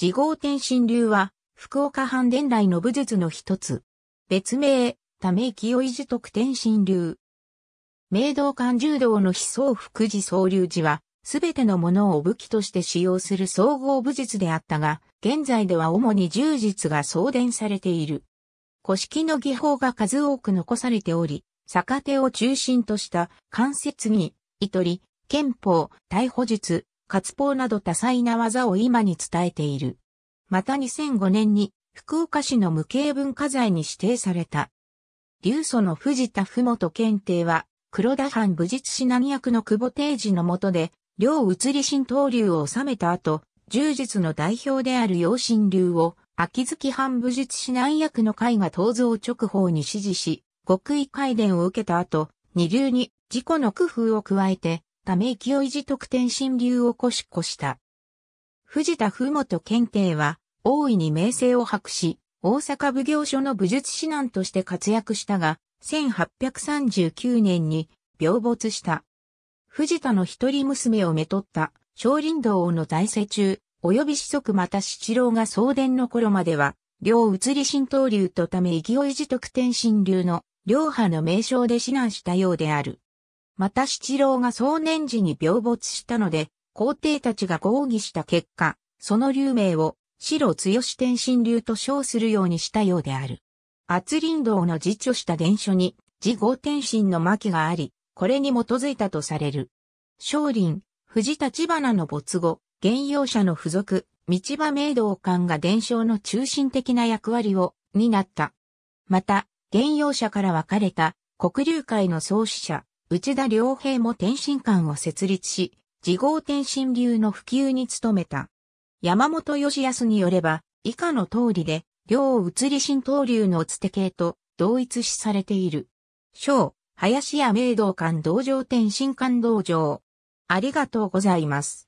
自号天神流は、福岡藩伝来の武術の一つ。別名、ため清い寺徳天神流。明道館柔道の悲壮福寺総流寺は、すべてのものを武器として使用する総合武術であったが、現在では主に柔術が送伝されている。古式の技法が数多く残されており、逆手を中心とした関節技、糸り、憲法、逮捕術、活法など多彩な技を今に伝えている。また2005年に福岡市の無形文化財に指定された。流祖の藤田ふもと検定は、黒田藩武術指南役の久保定治の下で、両移り神東流を収めた後、柔術の代表である陽神流を、秋月藩武術指南役の海が東蔵直方に指示し、極意回伝を受けた後、二流に自己の工夫を加えて、ため勢い寺得点神流をこしこした。藤田ふもと検定は、大いに名声を博し、大阪奉行所の武術指南として活躍したが、1839年に病没した。藤田の一人娘をめとった少林道の在世中、及び子息また七郎が送電の頃までは、両移り神道流とため勢い寺得点神流の両派の名称で指南したようである。また七郎が壮年時に病没したので、皇帝たちが合議した結果、その流名を白強し天神流と称するようにしたようである。圧林道の自著した伝書に、自合天神の巻があり、これに基づいたとされる。少林、藤立花の没後、原用者の付属、道場明道館が伝承の中心的な役割を担った。また、原用者から分かれた国流会の創始者、内田良平も天津館を設立し、自号天津流の普及に努めた。山本義康によれば、以下の通りで、両移り新東流のつて系と同一視されている。小、林家明道館道場天津館道場。ありがとうございます。